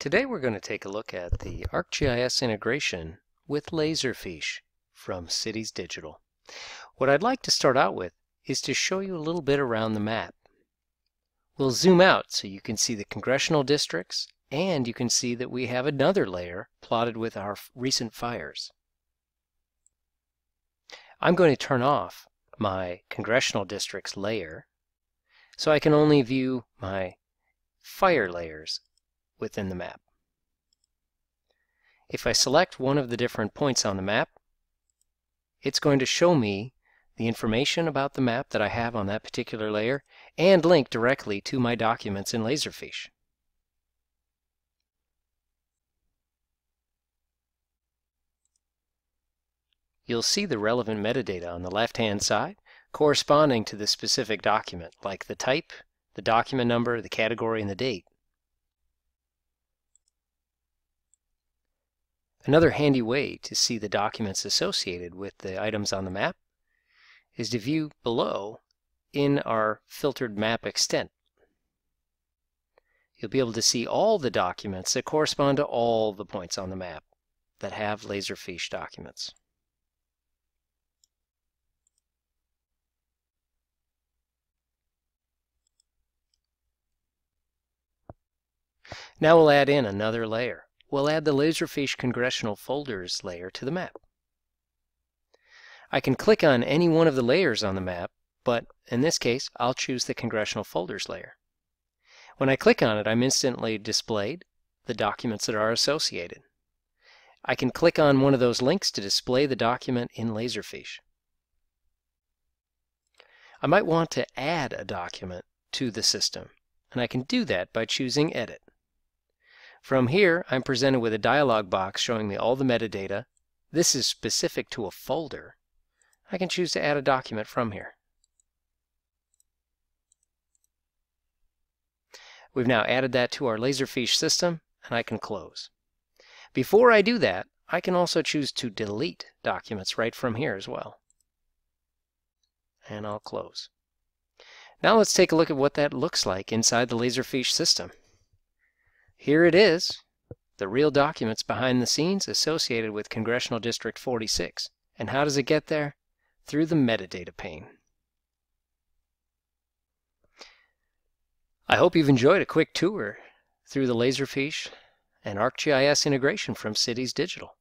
Today we're going to take a look at the ArcGIS integration with Laserfiche from Cities Digital. What I'd like to start out with is to show you a little bit around the map. We'll zoom out so you can see the congressional districts and you can see that we have another layer plotted with our recent fires. I'm going to turn off my congressional districts layer so I can only view my fire layers within the map. If I select one of the different points on the map, it's going to show me the information about the map that I have on that particular layer and link directly to my documents in Laserfiche. You'll see the relevant metadata on the left-hand side corresponding to the specific document, like the type, the document number, the category, and the date. Another handy way to see the documents associated with the items on the map is to view below in our filtered map extent. You'll be able to see all the documents that correspond to all the points on the map that have Laserfiche documents. Now we'll add in another layer we'll add the Laserfiche Congressional Folders layer to the map. I can click on any one of the layers on the map, but in this case, I'll choose the Congressional Folders layer. When I click on it, I'm instantly displayed the documents that are associated. I can click on one of those links to display the document in Laserfiche. I might want to add a document to the system, and I can do that by choosing Edit. From here, I'm presented with a dialog box showing me all the metadata. This is specific to a folder. I can choose to add a document from here. We've now added that to our Laserfiche system, and I can close. Before I do that, I can also choose to delete documents right from here as well. And I'll close. Now let's take a look at what that looks like inside the Laserfiche system. Here it is, the real documents behind the scenes associated with Congressional District 46. And how does it get there? Through the metadata pane. I hope you've enjoyed a quick tour through the Laserfiche and ArcGIS integration from Cities Digital.